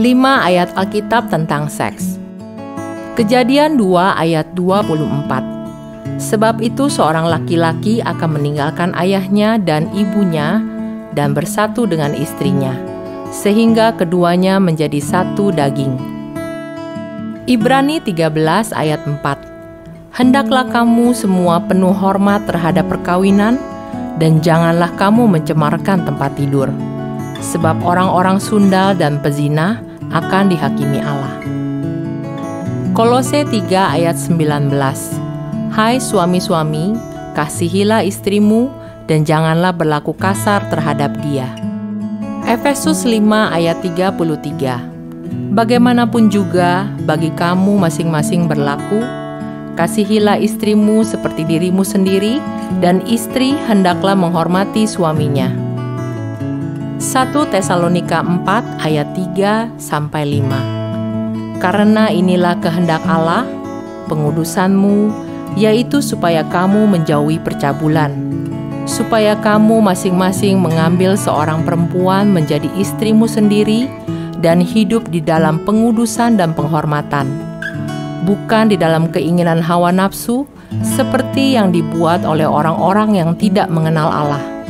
5 ayat Alkitab tentang seks. Kejadian 2 ayat 24. Sebab itu seorang laki-laki akan meninggalkan ayahnya dan ibunya dan bersatu dengan istrinya, sehingga keduanya menjadi satu daging. Ibrani 13 ayat 4 Hendaklah kamu semua penuh hormat terhadap perkawinan, dan janganlah kamu mencemarkan tempat tidur, sebab orang-orang sundal dan pezina akan dihakimi Allah. Kolose 3 ayat 19 Hai suami-suami, kasihilah istrimu dan janganlah berlaku kasar terhadap dia. Efesus 5 ayat 33 Bagaimanapun juga bagi kamu masing-masing berlaku, kasihilah istrimu seperti dirimu sendiri dan istri hendaklah menghormati suaminya. 1 Tesalonika 4 ayat 3 sampai 5. Karena inilah kehendak Allah, pengudusanmu, yaitu supaya kamu menjauhi percabulan, supaya kamu masing-masing mengambil seorang perempuan menjadi istrimu sendiri dan hidup di dalam pengudusan dan penghormatan, bukan di dalam keinginan hawa nafsu seperti yang dibuat oleh orang-orang yang tidak mengenal Allah